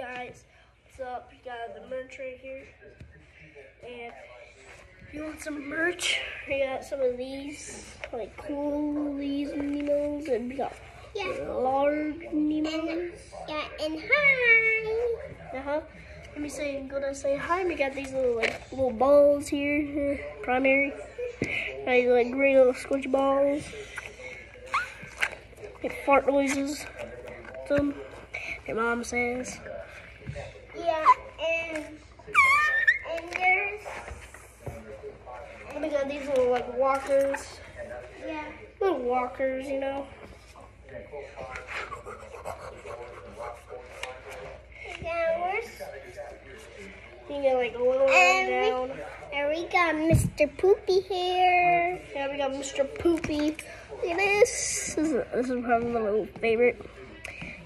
guys, what's up? You got the merch right here. And if you want some merch, we got some of these, like cool these Nemos, and we got Yeah. large Nemos. Yeah, and hi. Uh-huh. Let me say, gonna say hi. We got these little like little balls here, primary. Got these like green little squishy balls. Make fart noises. Them. Your mom says. Like walkers. yeah. Little walkers, you know. Yeah, where's You can like And way we- down. and we got Mr. Poopy here. Yeah, we got Mr. Poopy. Look at this. This is, this is probably my little favorite.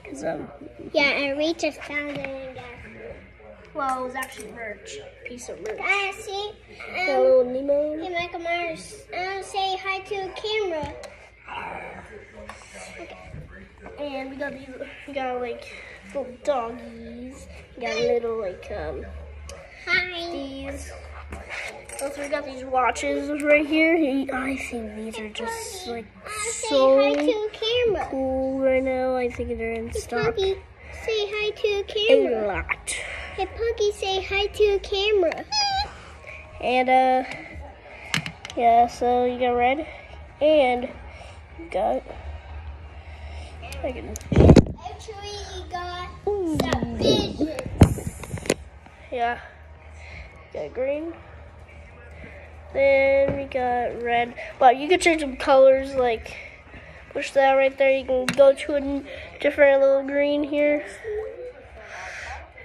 Cause um, Yeah, and we just found it again. Well, it was actually merch, piece of merch. I see. Got a Um, little Nemo. hey, Michael Myers, um, say hi to the camera. Okay. And we got these, we got like little doggies. We got little like um Hi. these. Also, we got these watches right here. He- I think these are just like so to the camera. cool right now. I think they're in stock say hi to the camera. a lot. Hey, Puggy, say hi to the camera. And uh, yeah. So you got red, and you got. I can, Actually, you got Ooh. some visions. Yeah. Got green. Then we got red. But you can change some colors, like push that right there. You can go to a different little green here.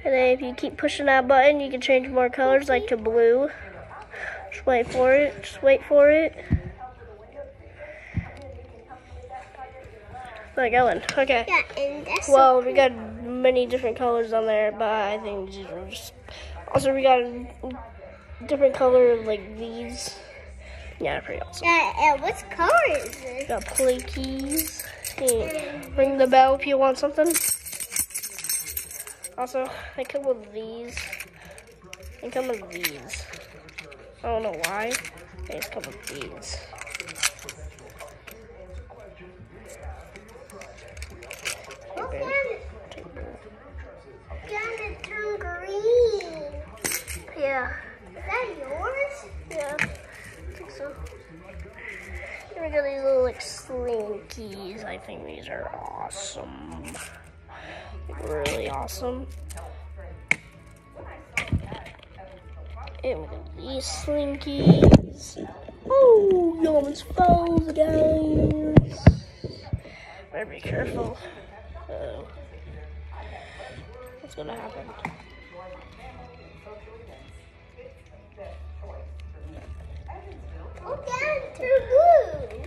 And then if you keep pushing that button, you can change more colors, like to blue. Just wait for it. Just wait for it. Like going. Okay. Yeah, Well, we got many different colors on there, but I think just. Also, we got a different color of like these. Yeah, pretty awesome. Yeah, and what color is this? Got play keys. Ring the bell if you want something. Also, they come with these. They come with these. I don't know why. They just come with these. Yeah. Is that yours? Yeah, I think so. Here we got these little like slinkies. I think these are awesome. Really awesome. And we got these slinkies. Oh, you almost fell, guys. Better be careful. Uh-oh. What's gonna happen? Oh, Dad, turn blue.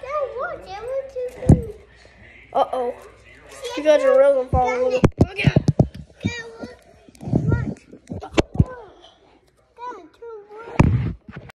Dad, what? Dad, went to blue. Uh oh. You guys are really falling. Look out!